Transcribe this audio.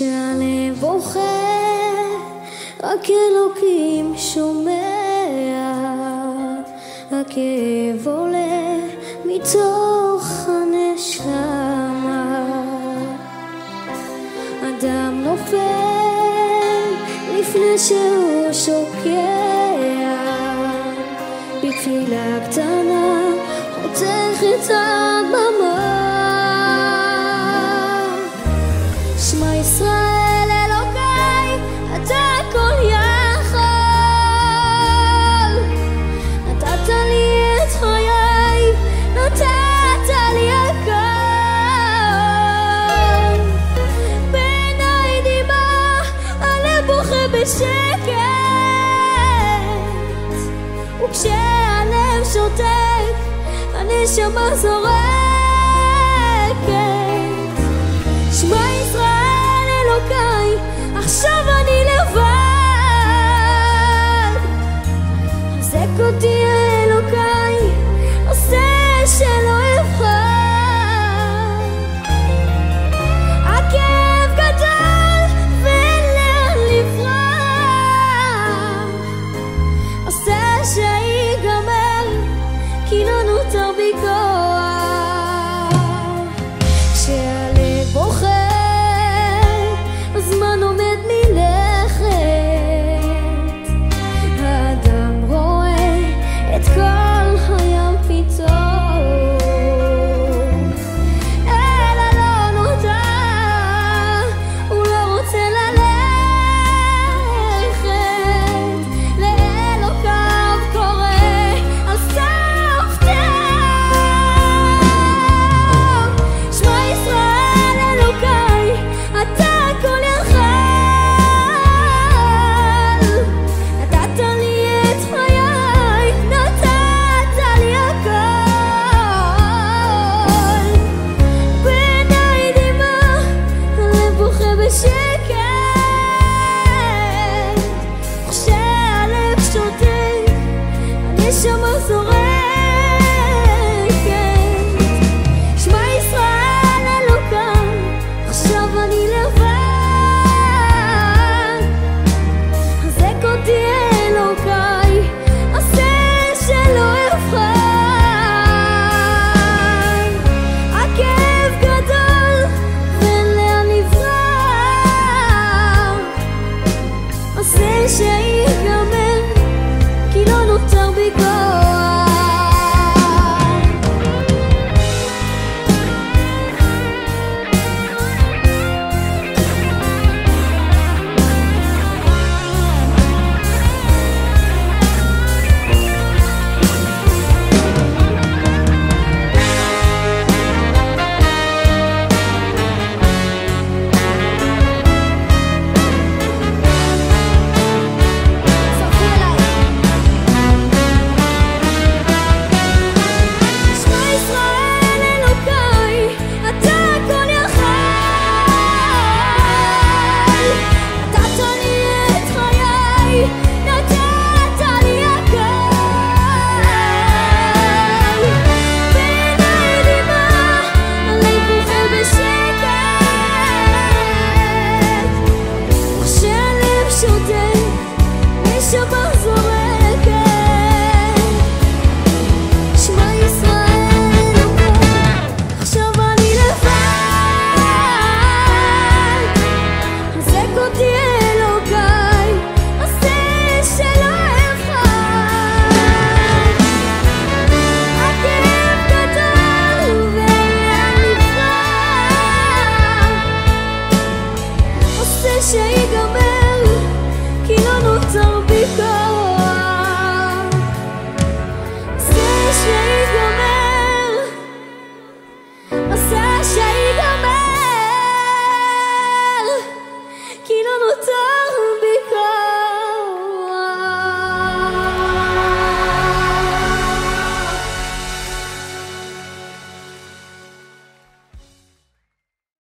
כשהלב בוכה, רק אלוקים שומע. הכאב עולה מתוך הנשמה. אדם נופל לפני שהוא שוקע, בתפילה קטנה חותך את האדמה שקט וכשהלב שותק הנשמה זורקת. שמע ישראל אלוקיי עכשיו 谢 ושייגמר כי לא נוצר בי